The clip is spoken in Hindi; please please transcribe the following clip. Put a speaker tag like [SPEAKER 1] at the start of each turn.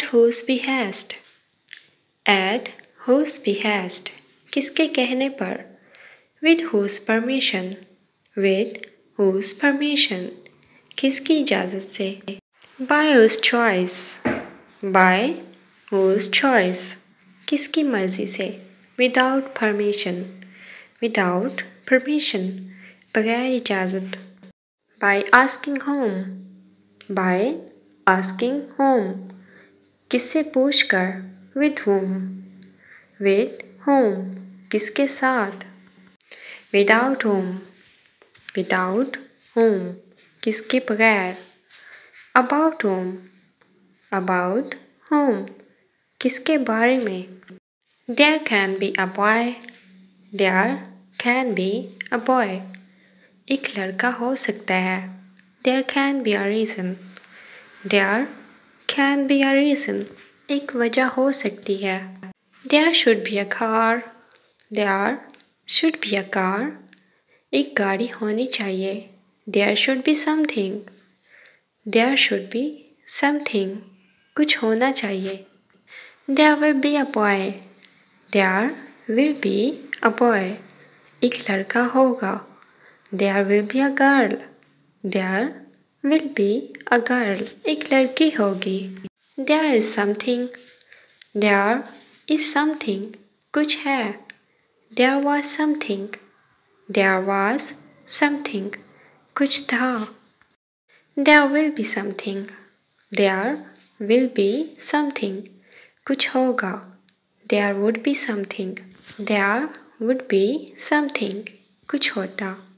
[SPEAKER 1] At whose haste at whose whose haste किसके कहने पर? विद होस परमिशन विद होस परमिशन किसकी इजाज़त से? By whose choice by whose choice किसकी मर्ज़ी से? विदाउट परमिशन विदाउट परमिशन बगैर इजाज़त. By asking whom by asking whom किससे पूछकर विथ होम विथ होम किसके साथ विदाउट होम विदाउट होम किसके बगैर अबाउट होम अबाउट होम किसके बारे में। There can be a boy there can be a boy एक लड़का हो सकता है। There can be a reason there can be a reason. एक वजह हो सकती है. There should be a car. There should be a car. एक गाड़ी होनी चाहिए. There should be something. There should be something. कुछ होना चाहिए. There will be a boy. There will be a boy. एक लड़का होगा. There will be a girl. There will be a girl. एक लड़की होगी. There is something. There is something. कुछ है. There was something. There was something. कुछ था. There will be something. There will be something. कुछ होगा. There would be something. There would be something. कुछ होता.